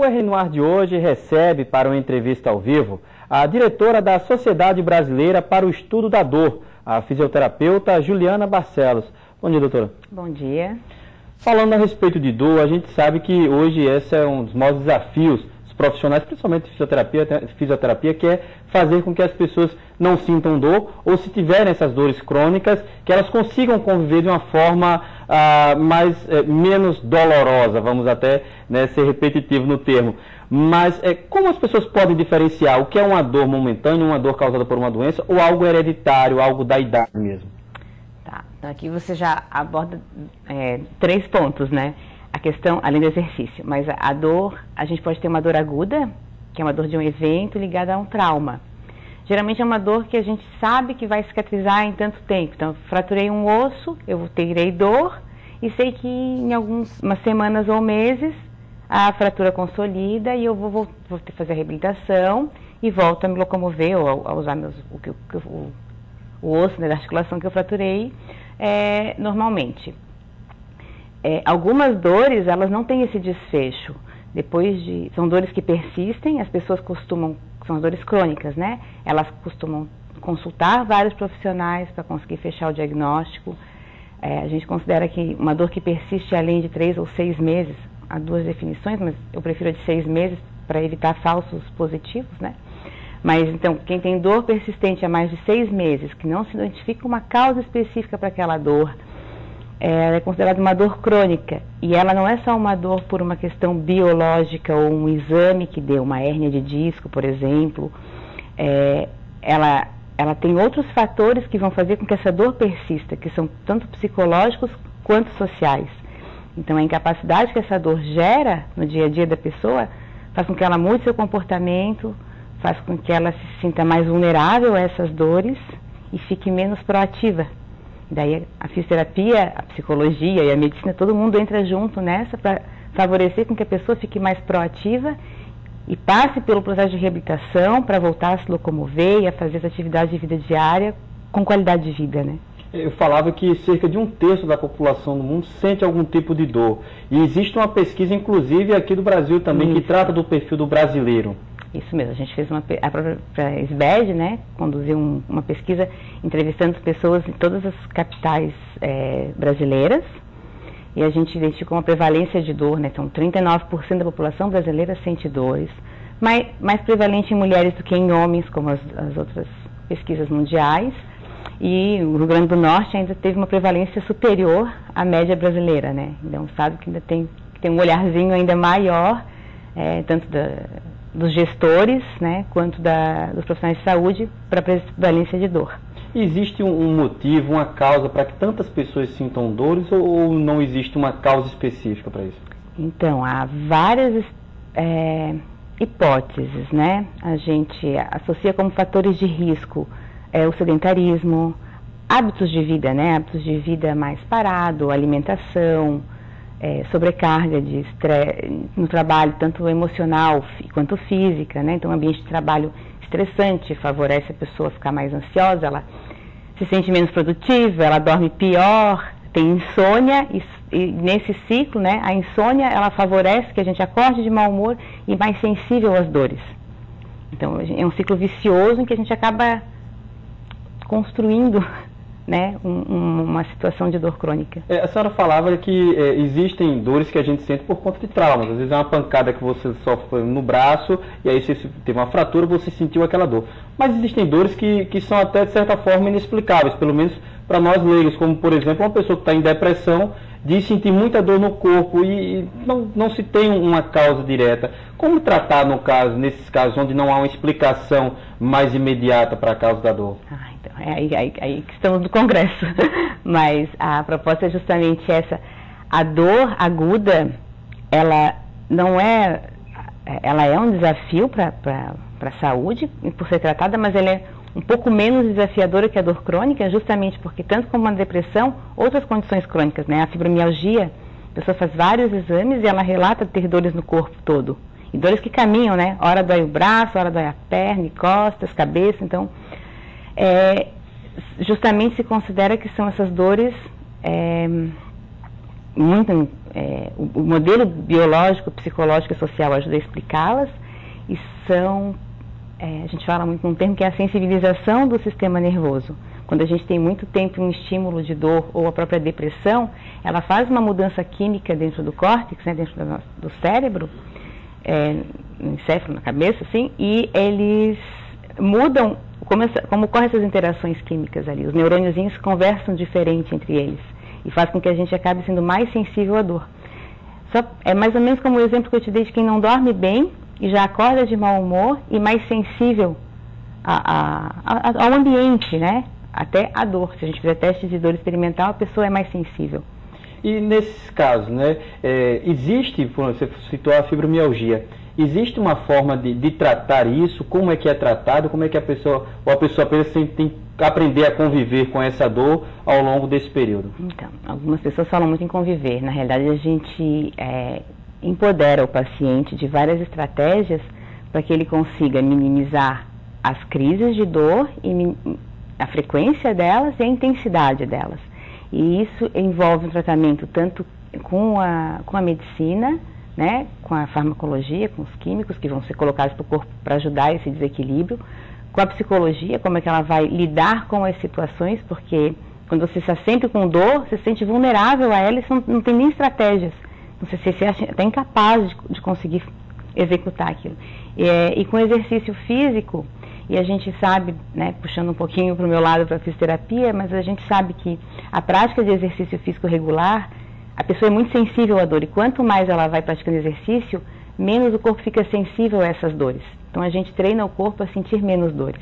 O R no Ar de hoje recebe para uma entrevista ao vivo a diretora da Sociedade Brasileira para o Estudo da Dor, a fisioterapeuta Juliana Barcelos. Bom dia, doutora. Bom dia. Falando a respeito de dor, a gente sabe que hoje esse é um dos maiores desafios dos profissionais, principalmente fisioterapia, fisioterapia, que é fazer com que as pessoas não sintam dor ou se tiverem essas dores crônicas, que elas consigam conviver de uma forma ah, mais, eh, menos dolorosa, vamos até né, ser repetitivo no termo. Mas é, como as pessoas podem diferenciar o que é uma dor momentânea, uma dor causada por uma doença, ou algo hereditário, algo da idade mesmo? Tá, então aqui você já aborda é, três pontos, né? A questão, além do exercício, mas a, a dor, a gente pode ter uma dor aguda, que é uma dor de um evento ligada a um trauma. Geralmente é uma dor que a gente sabe que vai cicatrizar em tanto tempo. Então, fraturei um osso, eu terei dor e sei que em algumas semanas ou meses a fratura consolida e eu vou, vou, vou ter que fazer a reabilitação e volto a me locomover ou a, usar meus, o, o, o, o osso né, da articulação que eu fraturei é, normalmente. É, algumas dores, elas não têm esse desfecho. Depois de. São dores que persistem, as pessoas costumam são as dores crônicas, né? Elas costumam consultar vários profissionais para conseguir fechar o diagnóstico. É, a gente considera que uma dor que persiste além de três ou seis meses, há duas definições, mas eu prefiro a de seis meses para evitar falsos positivos, né? Mas então, quem tem dor persistente há mais de seis meses, que não se identifica uma causa específica para aquela dor, ela é considerada uma dor crônica e ela não é só uma dor por uma questão biológica ou um exame que deu uma hérnia de disco, por exemplo. É, ela, ela tem outros fatores que vão fazer com que essa dor persista, que são tanto psicológicos quanto sociais. Então, a incapacidade que essa dor gera no dia a dia da pessoa faz com que ela mude seu comportamento, faz com que ela se sinta mais vulnerável a essas dores e fique menos proativa Daí a fisioterapia, a psicologia e a medicina, todo mundo entra junto nessa para favorecer com que a pessoa fique mais proativa e passe pelo processo de reabilitação para voltar a se locomover e a fazer as atividades de vida diária com qualidade de vida, né? Eu falava que cerca de um terço da população do mundo sente algum tipo de dor. E existe uma pesquisa, inclusive aqui do Brasil também, Isso. que trata do perfil do brasileiro. Isso mesmo, a gente fez uma, a própria SBED, né, conduziu um, uma pesquisa entrevistando pessoas em todas as capitais é, brasileiras e a gente identificou uma prevalência de dor, né, são 39% da população brasileira sente dores, mais, mais prevalente em mulheres do que em homens, como as, as outras pesquisas mundiais, e o Rio Grande do Norte ainda teve uma prevalência superior à média brasileira, né, então sabe que ainda tem, tem um olharzinho ainda maior, é, tanto da dos gestores, né, quanto da, dos profissionais de saúde para a prevalência de dor. Existe um motivo, uma causa para que tantas pessoas sintam dores ou não existe uma causa específica para isso? Então, há várias é, hipóteses, né? A gente associa como fatores de risco é, o sedentarismo, hábitos de vida, né? Hábitos de vida mais parado, alimentação, é, sobrecarga de estresse no trabalho, tanto emocional quanto física, né? Então, ambiente de trabalho estressante favorece a pessoa ficar mais ansiosa, ela se sente menos produtiva, ela dorme pior, tem insônia e, e, nesse ciclo, né, a insônia ela favorece que a gente acorde de mau humor e mais sensível às dores. Então, é um ciclo vicioso em que a gente acaba construindo né, um, uma situação de dor crônica. É, a senhora falava que é, existem dores que a gente sente por conta de traumas. Às vezes é uma pancada que você sofre no braço e aí você teve uma fratura você sentiu aquela dor. Mas existem dores que, que são até de certa forma inexplicáveis, pelo menos para nós leigos, como por exemplo uma pessoa que está em depressão de sentir muita dor no corpo e não, não se tem uma causa direta. Como tratar no caso, nesses casos onde não há uma explicação mais imediata para a causa da dor? Ah, então, é aí, aí, aí que estamos no Congresso. Mas a proposta é justamente essa. A dor aguda, ela não é. Ela é um desafio para a saúde, por ser tratada, mas ela é um pouco menos desafiadora que a dor crônica, justamente porque, tanto como a depressão, outras condições crônicas, né? A fibromialgia, a pessoa faz vários exames e ela relata ter dores no corpo todo. E dores que caminham, né? Hora dói o braço, hora dói a perna, costas, cabeça. Então, é, justamente se considera que são essas dores é, muito é, o, o, modelo biológico, psicológico e social ajuda a explicá-las e são, é, a gente fala muito num termo que é a sensibilização do sistema nervoso. Quando a gente tem muito tempo um estímulo de dor ou a própria depressão, ela faz uma mudança química dentro do córtex, né, dentro do, do cérebro, é, no encéfalo, na cabeça, assim, e eles mudam como, essa, como ocorrem essas interações químicas ali. Os neurôniozinhos conversam diferente entre eles e faz com que a gente acabe sendo mais sensível à dor. Só, é mais ou menos como o exemplo que eu te dei de quem não dorme bem e já acorda de mau humor e mais sensível a, a, a, ao ambiente, né? Até a dor. Se a gente fizer testes de dor experimental, a pessoa é mais sensível. E nesses casos, né, é, existe, você citou a fibromialgia, existe uma forma de, de, tratar isso? Como é que é tratado? Como é que a pessoa, ou a pessoa apenas tem, tem que aprender a conviver com essa dor ao longo desse período? Então, algumas pessoas falam muito em conviver. Na realidade, a gente é, empodera o paciente de várias estratégias para que ele consiga minimizar as crises de dor e a frequência delas e a intensidade delas. E isso envolve um tratamento tanto com a, com a medicina, né, com a farmacologia, com os químicos que vão ser colocados para o corpo para ajudar esse desequilíbrio, com a psicologia, como é que ela vai lidar com as situações, porque quando você está sempre com dor, você se sente vulnerável a ela e não, tem nem estratégias. Você se acha até incapaz de, de conseguir executar aquilo. E, é, e com exercício físico, e a gente sabe, né, puxando um pouquinho para o meu lado para a fisioterapia, mas a gente sabe que a prática de exercício físico regular, a pessoa é muito sensível à dor e quanto mais ela vai praticando exercício, menos o corpo fica sensível a essas dores. Então a gente treina o corpo a sentir menos dores.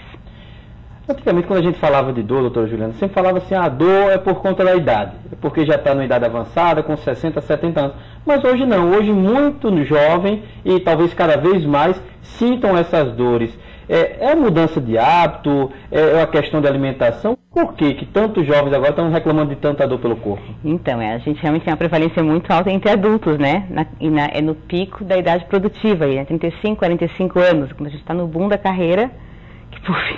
Antigamente, quando a gente falava de dor, doutora Juliana, sempre falava assim, a ah, dor é por conta da idade, é porque já está numa idade avançada, com 60, 70 anos. Mas hoje não, hoje muito jovem e talvez cada vez mais sintam essas dores. É, é mudança de hábito? É, é a questão da alimentação? Por que, que tantos jovens agora estão reclamando de tanta dor pelo corpo? Então, é, a gente realmente tem uma prevalência muito alta entre adultos, né? Na, e na, é no pico da idade produtiva, aí, né? 35, 45 anos, quando a gente está no boom da carreira,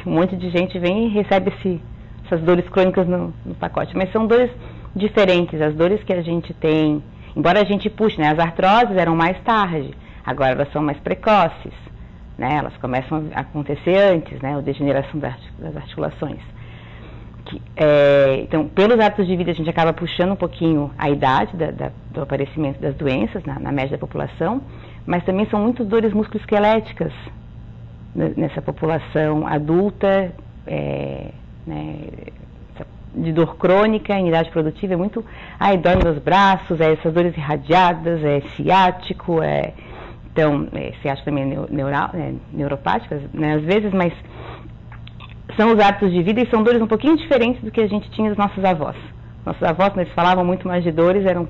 um monte de gente vem e recebe esse, essas dores crônicas no, no pacote. Mas são dores diferentes, as dores que a gente tem, embora a gente puxe, né? As artroses eram mais tarde, agora elas são mais precoces né? Elas começam a acontecer antes, né? A degeneração das articulações. Que, é, então, pelos hábitos de vida, a gente acaba puxando um pouquinho a idade da, da, do aparecimento das doenças na, na, média da população, mas também são muitas dores musculoesqueléticas nessa população adulta, é, né, de dor crônica em idade produtiva, é muito, ai, dói nos braços, é essas dores irradiadas, é ciático, é então, é, acha também neural, é, neuropáticas, né, às vezes, mas são os hábitos de vida e são dores um pouquinho diferentes do que a gente tinha dos nossos avós. Nossos avós, eles falavam muito mais de dores, eram.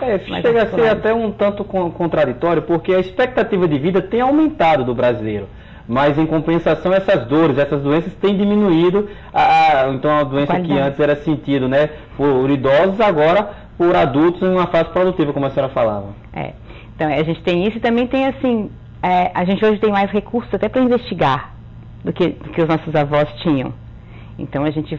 É, chega a ser até um tanto contraditório, porque a expectativa de vida tem aumentado do brasileiro. Mas, em compensação, essas dores, essas doenças têm diminuído. A, a então, a doença Qualidade. que antes era sentido né, por idosos, agora por adultos em uma fase produtiva, como a senhora falava. É. Então, a gente tem isso e também tem, assim, é, a gente hoje tem mais recursos até para investigar do que, do que os nossos avós tinham. Então, a gente,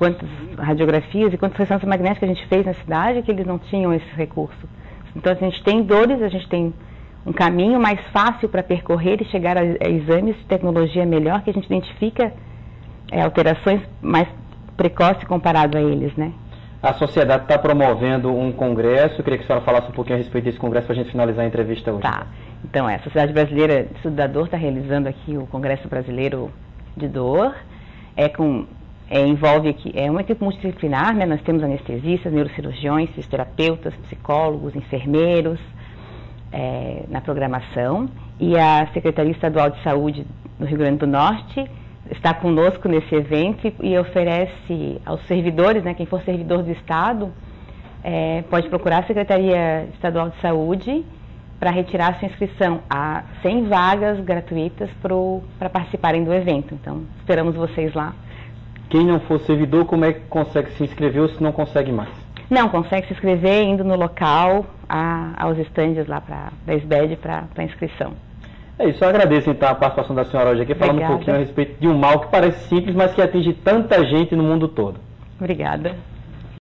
quantas radiografias e quantas ressonâncias magnéticas a gente fez na cidade que eles não tinham esse recurso. Então, a gente tem dores, a gente tem um caminho mais fácil para percorrer e chegar a, a, exames de tecnologia melhor, que a gente identifica é, alterações mais precoces comparado a eles, né? A sociedade está promovendo um congresso. Eu queria que a senhora falasse um pouquinho a respeito desse congresso para a gente finalizar a entrevista hoje. Tá. Então, é, a Sociedade Brasileira de Estudo da Dor está realizando aqui o Congresso Brasileiro de Dor. É com, é, envolve aqui, é uma equipe multidisciplinar, né? Nós temos anestesistas, neurocirurgiões, fisioterapeutas, psicólogos, enfermeiros é, na programação. E a Secretaria Estadual de Saúde do Rio Grande do Norte está conosco nesse evento e, oferece aos servidores, né, quem for servidor do Estado, é, pode procurar a Secretaria Estadual de Saúde para retirar sua inscrição. Há 100 vagas gratuitas para participarem do evento. Então, esperamos vocês lá. Quem não for servidor, como é que consegue se inscrever ou se não consegue mais? Não, consegue se inscrever indo no local, a, aos estandes lá pra, da SBED para inscrição. É isso, eu agradeço então a participação da senhora hoje aqui, falando Obrigada. um pouquinho a respeito de um mal que parece simples, mas que atinge tanta gente no mundo todo. Obrigada.